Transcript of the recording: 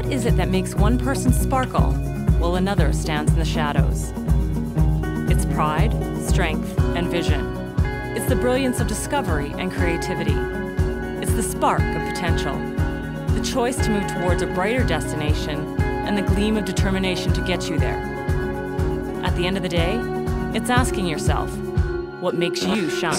What is it that makes one person sparkle while another stands in the shadows? It's pride, strength, and vision. It's the brilliance of discovery and creativity. It's the spark of potential. The choice to move towards a brighter destination and the gleam of determination to get you there. At the end of the day, it's asking yourself, what makes you shine?